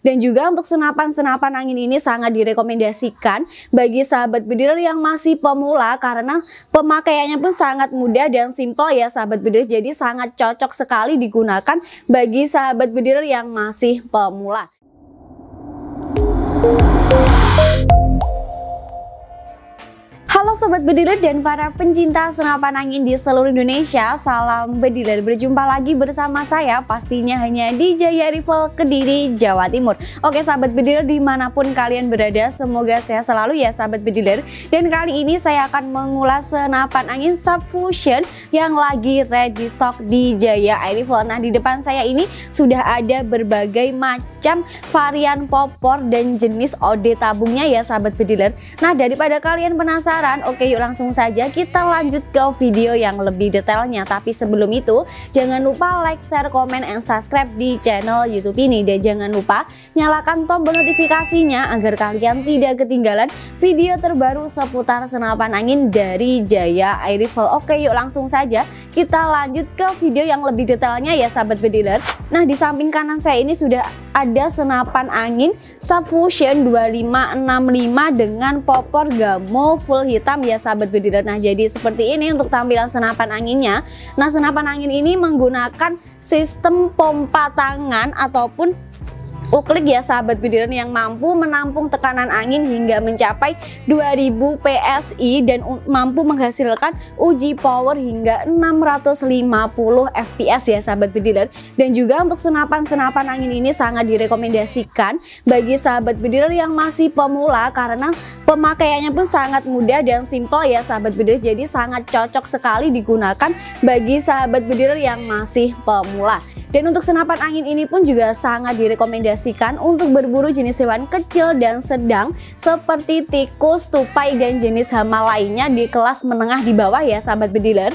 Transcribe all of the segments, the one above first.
Dan juga untuk senapan-senapan angin ini sangat direkomendasikan bagi sahabat bediler yang masih pemula karena pemakaiannya pun sangat mudah dan simple ya sahabat bediler. Jadi sangat cocok sekali digunakan bagi sahabat bediler yang masih pemula. Halo Sobat Bediler dan para pencinta senapan angin di seluruh Indonesia Salam Bediler, berjumpa lagi bersama saya pastinya hanya di Jaya Rival Kediri, Jawa Timur. Oke Sahabat Bediler di mana pun kalian berada semoga sehat selalu ya Sahabat Bediler. Dan kali ini saya akan mengulas senapan angin Subfusion yang lagi ready stock di Jaya Rifle Nah di depan saya ini sudah ada berbagai macam varian popor dan jenis OD tabungnya ya Sahabat Bediler. Nah daripada kalian penasaran Oke yuk langsung saja kita lanjut ke video yang lebih detailnya. Tapi sebelum itu jangan lupa like, share, komen, and subscribe di channel YouTube ini. Dan jangan lupa nyalakan tombol notifikasinya agar kalian tidak ketinggalan video terbaru seputar senapan angin dari Jaya Air Rifle. Oke yuk langsung saja kita lanjut ke video yang lebih detailnya ya sahabat bediler. Nah di samping kanan saya ini sudah ada senapan angin Subfusion 2565 dengan popor gamo full hitam ya sahabat bediler. Nah jadi seperti ini untuk tampilan senapan anginnya. Nah senapan angin ini menggunakan sistem pompa tangan ataupun Uklik ya sahabat bidiran yang mampu menampung tekanan angin hingga mencapai 2000 PSI dan mampu menghasilkan uji power hingga 650 fps ya sahabat bidiran dan juga untuk senapan-senapan angin ini sangat direkomendasikan bagi sahabat bidiran yang masih pemula karena pemakaiannya pun sangat mudah dan simple ya sahabat bidiran jadi sangat cocok sekali digunakan bagi sahabat bidiran yang masih pemula. Dan untuk senapan angin ini pun juga sangat direkomendasikan direkomendasikan untuk berburu jenis hewan kecil dan sedang seperti tikus, tupai, dan jenis hama lainnya di kelas menengah di bawah ya sahabat bediler.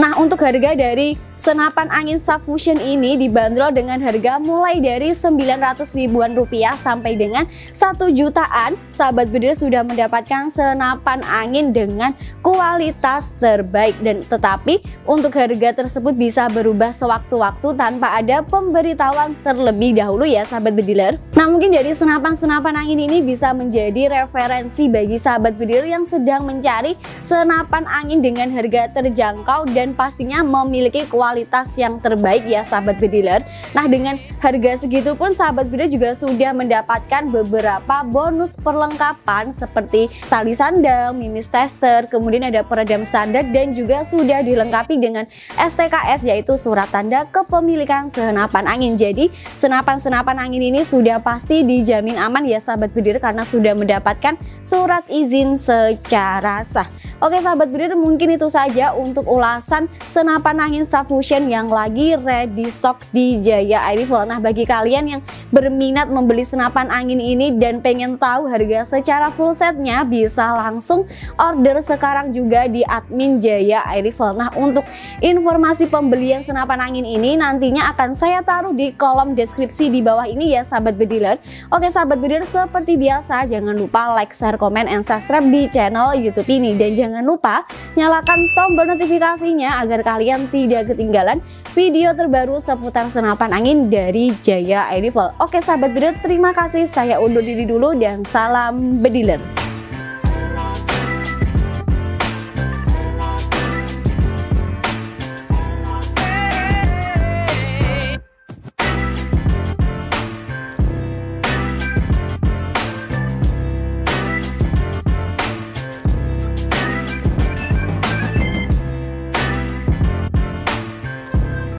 Nah untuk harga dari Senapan angin subfusion ini dibanderol dengan harga mulai dari 900 ribuan rupiah sampai dengan 1 jutaan. Sahabat bediler sudah mendapatkan senapan angin dengan kualitas terbaik dan tetapi untuk harga tersebut bisa berubah sewaktu-waktu tanpa ada pemberitahuan terlebih dahulu ya sahabat bediler. Nah mungkin dari senapan-senapan angin ini bisa menjadi referensi bagi sahabat bediler yang sedang mencari senapan angin dengan harga terjangkau dan pastinya memiliki kualitas kualitas yang terbaik ya sahabat bediler. Nah dengan harga segitu pun sahabat bediler juga sudah mendapatkan beberapa bonus perlengkapan seperti tali sandang, mimis tester, kemudian ada peredam standar dan juga sudah dilengkapi dengan STKS yaitu surat tanda kepemilikan senapan angin. Jadi senapan-senapan angin ini sudah pasti dijamin aman ya sahabat bediler karena sudah mendapatkan surat izin secara sah. Oke sahabat bediler mungkin itu saja untuk ulasan senapan angin Safu Fusion yang lagi ready stock di Jaya Air Rifle. Nah bagi kalian yang berminat membeli senapan angin ini dan pengen tahu harga secara full setnya bisa langsung order sekarang juga di admin Jaya Air Rifle. Nah untuk informasi pembelian senapan angin ini nantinya akan saya taruh di kolom deskripsi di bawah ini ya sahabat bediler. Oke sahabat bediler seperti biasa jangan lupa like, share, komen, and subscribe di channel YouTube ini dan jangan lupa nyalakan tombol notifikasinya agar kalian tidak ketinggalan ketinggalan video terbaru seputar senapan angin dari Jaya Air. Oke sahabat bediler, terima kasih. Saya undur diri dulu dan salam bediler.